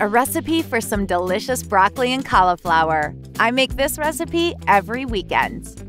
a recipe for some delicious broccoli and cauliflower. I make this recipe every weekend.